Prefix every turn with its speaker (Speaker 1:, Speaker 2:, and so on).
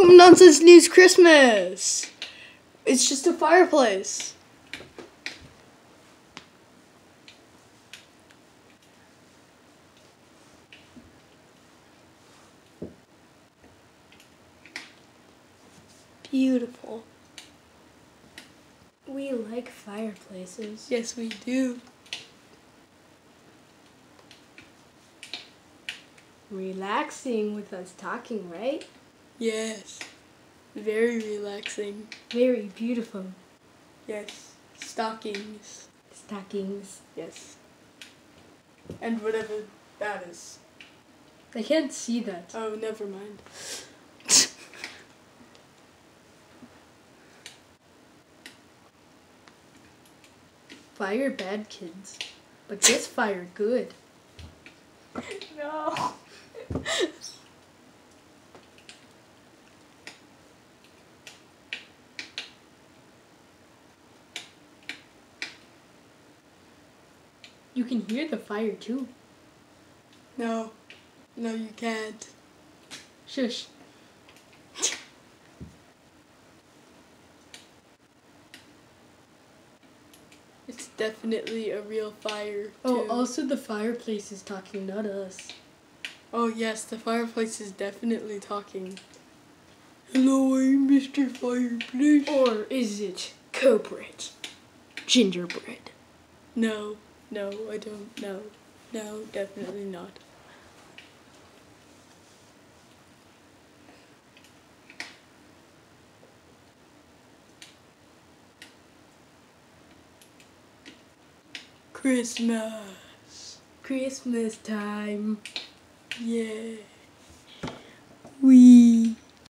Speaker 1: from Nonsense News Christmas. It's just a fireplace. Beautiful.
Speaker 2: We like fireplaces.
Speaker 1: Yes, we do.
Speaker 2: Relaxing with us talking, right?
Speaker 1: Yes. Very relaxing.
Speaker 2: Very beautiful.
Speaker 1: Yes. Stockings.
Speaker 2: Stockings.
Speaker 1: Yes. And whatever that is.
Speaker 2: I can't see that.
Speaker 1: Oh, never mind.
Speaker 2: Fire bad kids. But this fire good.
Speaker 1: no.
Speaker 2: You can hear the fire too.
Speaker 1: No. No, you can't.
Speaker 2: Shush.
Speaker 1: It's definitely a real fire.
Speaker 2: Oh, also the fireplace is talking, not us.
Speaker 1: Oh yes, the fireplace is definitely talking. Hello, I'm Mr. Fireplace.
Speaker 2: Or is it culprit? Gingerbread.
Speaker 1: No, no, I don't know. No, definitely not. Christmas.
Speaker 2: Christmas time.
Speaker 1: Yeah.